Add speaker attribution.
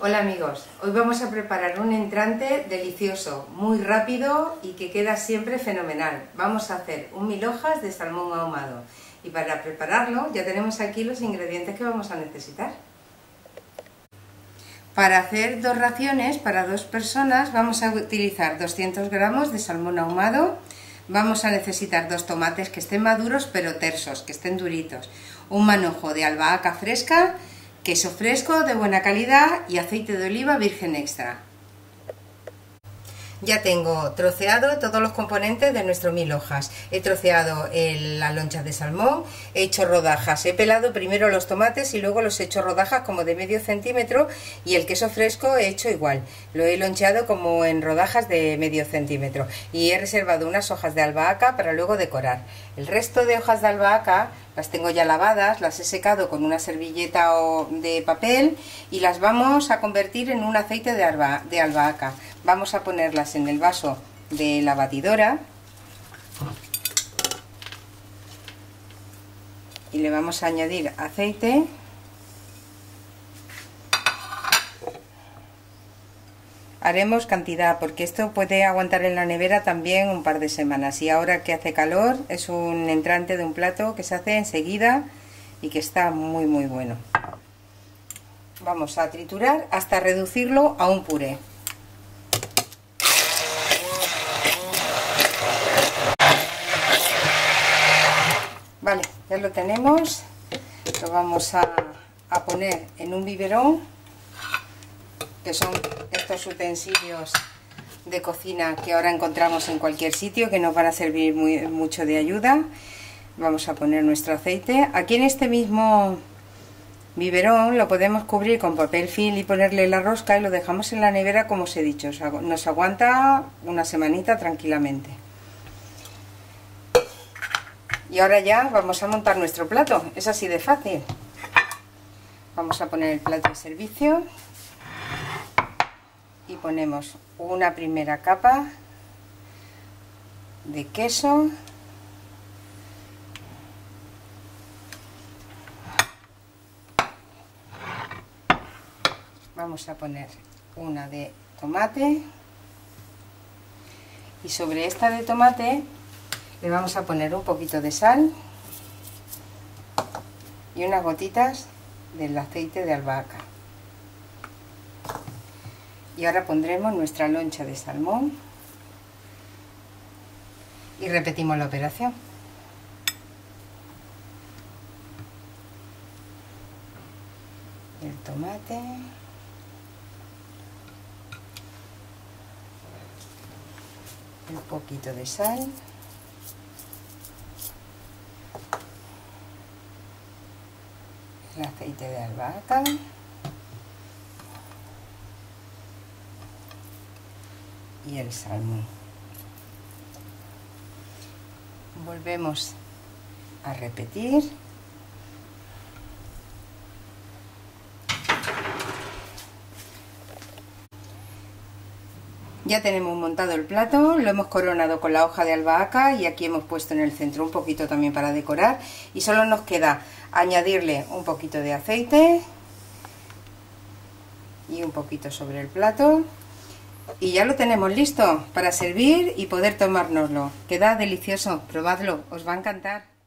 Speaker 1: Hola amigos, hoy vamos a preparar un entrante delicioso, muy rápido y que queda siempre fenomenal. Vamos a hacer un mil hojas de salmón ahumado y para prepararlo ya tenemos aquí los ingredientes que vamos a necesitar. Para hacer dos raciones para dos personas vamos a utilizar 200 gramos de salmón ahumado, vamos a necesitar dos tomates que estén maduros pero tersos, que estén duritos, un manojo de albahaca fresca queso fresco de buena calidad y aceite de oliva virgen extra. Ya tengo troceado todos los componentes de nuestro mil hojas. He troceado la loncha de salmón, he hecho rodajas. He pelado primero los tomates y luego los he hecho rodajas como de medio centímetro y el queso fresco he hecho igual. Lo he loncheado como en rodajas de medio centímetro y he reservado unas hojas de albahaca para luego decorar. El resto de hojas de albahaca las tengo ya lavadas, las he secado con una servilleta de papel y las vamos a convertir en un aceite de, de albahaca. Vamos a ponerlas en el vaso de la batidora y le vamos a añadir aceite haremos cantidad porque esto puede aguantar en la nevera también un par de semanas. Y ahora que hace calor es un entrante de un plato que se hace enseguida y que está muy muy bueno. Vamos a triturar hasta reducirlo a un puré. Vale ya lo tenemos. Lo vamos a, poner en un biberón que son estos utensilios de cocina que ahora encontramos en cualquier sitio que nos van a servir mucho de ayuda. Vamos a poner nuestro aceite. Aquí en este mismo biberón lo podemos cubrir con papel film y ponerle la rosca y lo dejamos en la nevera como os he dicho. Nos aguanta una semanita tranquilamente. Y ahora ya vamos a montar nuestro plato. Es así de fácil. Vamos a poner el plato de servicio y ponemos una primera capa de queso. Vamos a poner una de tomate. Y sobre esta de tomate le vamos a poner un poquito de sal y unas gotitas del aceite de albahaca y ahora pondremos nuestra loncha de salmón y repetimos la operación. El tomate. Un poquito de sal. El aceite de albahaca. Y el salmón. Volvemos a repetir. Ya tenemos montado el plato, lo hemos coronado con la hoja de albahaca y aquí hemos puesto en el centro un poquito también para decorar y solo nos queda añadirle un poquito de aceite y un poquito sobre el plato y ya lo tenemos listo para servir y poder tomárnoslo. Queda delicioso, probadlo, os va a encantar.